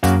Bye.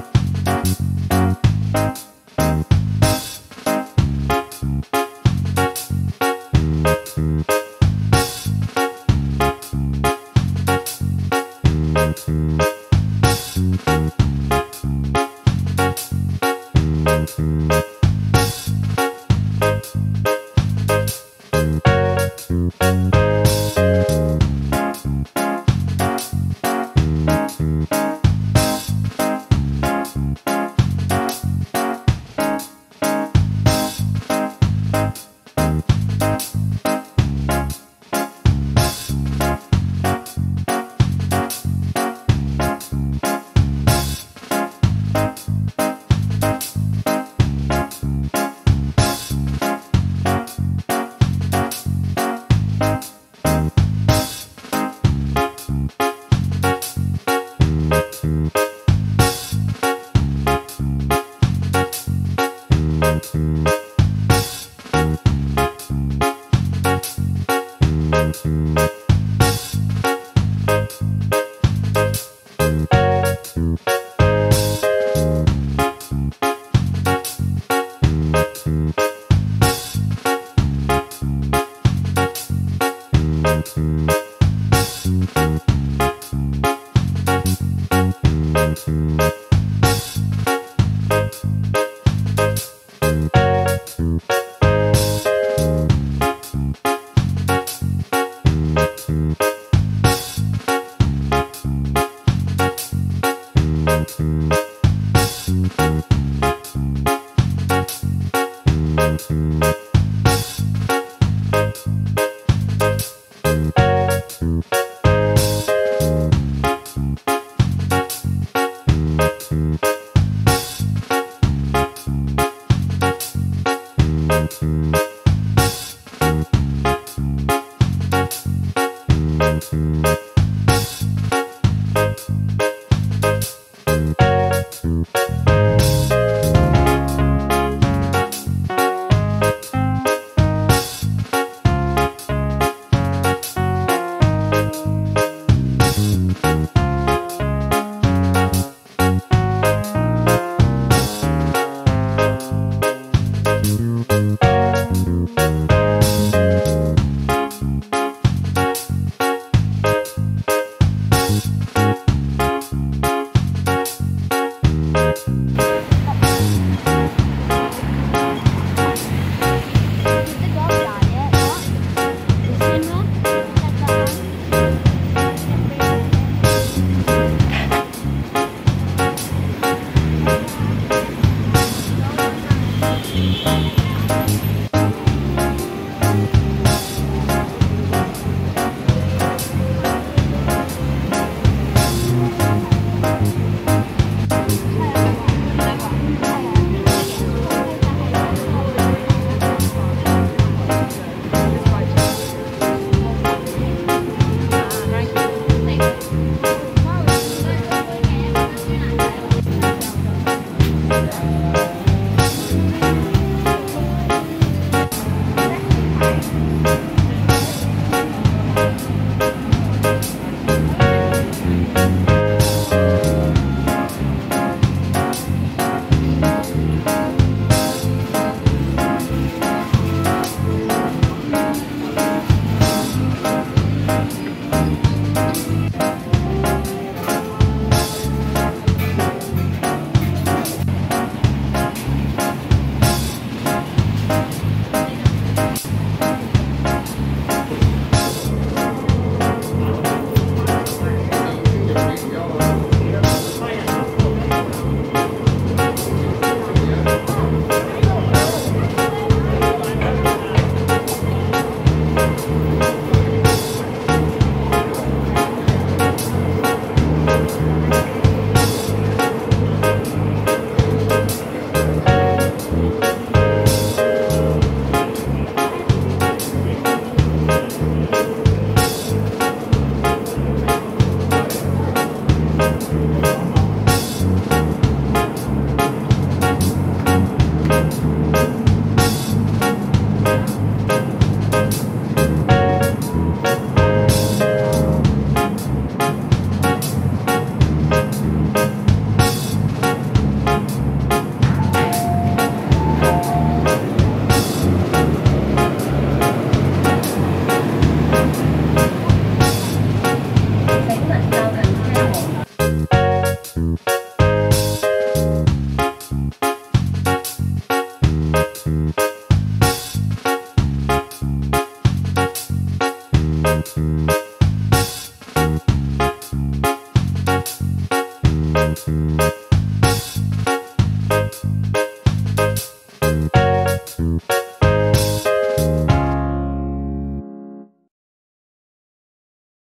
Thank